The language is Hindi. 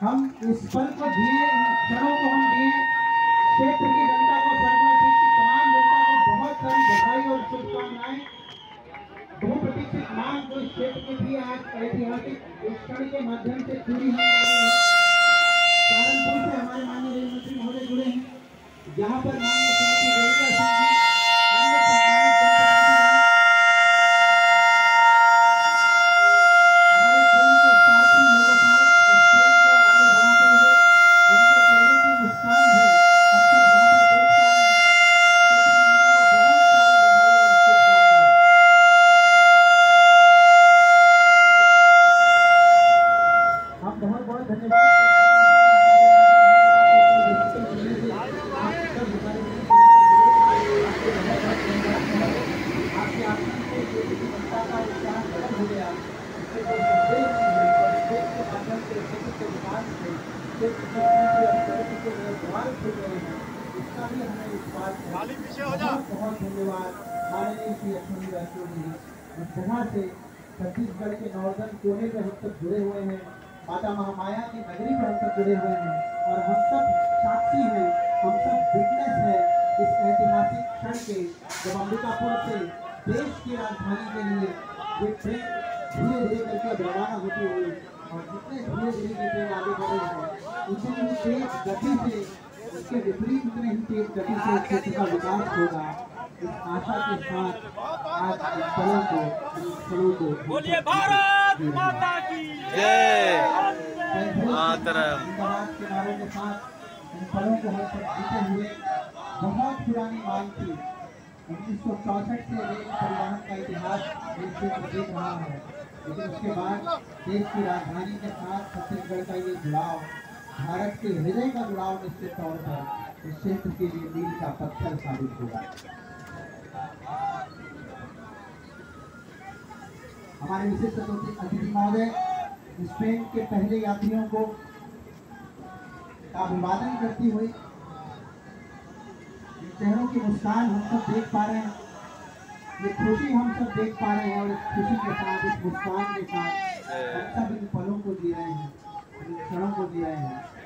हम इस पल को दिए क्षणों को हम दिए। क्षेत्र की जनता को, सरकार की तमाम जनता को बहुत सारी बधाई और शुभकामनाएँ। बहुप्रतीक्षित मांग जो इस क्षेत्र की थी आज ऐतिहासिक इस क्षण के माध्यम से पूरी हो रही है। सहारनपुर से हमारे माननीय रेल मंत्री महोदय जुड़े हैं। जहाँ पर बहुत धन्यवाद। माननीय श्री अश्विनी राठौर जी तरह से छत्तीसगढ़ के नॉर्दर्न कोने में हम सब जुड़े हुए हैं, माता महामाया की नगरी में हम सब जुड़े हुए हैं, और हम सब साक्षी हैं, हम सब विटनेस हैं इस ऐतिहासिक क्षण के, जब अंबिकापुर से देश की राजधानी के लिए ये ट्रेन धीरे धीरे करके रवाना होती हुई, और जितने धीरे धीरे ये ट्रेन आगे बढ़ रही है, उतनी तेज गति से उसके विपरीत उतने ही तेज गति से क्षेत्र का विकास होगा। इस आशा के साथ आज पलों को क्षणों को बोलिए भारत माता की जय। के नारों के साथ इन पलों को हम सब जीते हुए बहुत पुरानी मांग थी। उन्नीस सौ चौसठ से रेल परिवहन का इतिहास क्षेत्र देख रहा है। लेकिन उसके बाद देश की राजधानी के साथ छत्तीसगढ़ का ये जुड़ाव भारत के हृदय का जुड़ाव निश्चित तौर पर इस क्षेत्र के लिए मील का पत्थर साबित होगा। हमारे विशिष्ट अतिथि महोदय ट्रेन के पहले यात्रियों को अभिवादन करती हुई चेहरों की मुस्कान हम सब देख पा रहे हैं। ये खुशी हम सब देख पा रहे हैं और इस खुशी के साथ, इस मुस्कान के साथ हम सब इन पलों को जी रहे हैं। इन को दिया हैं।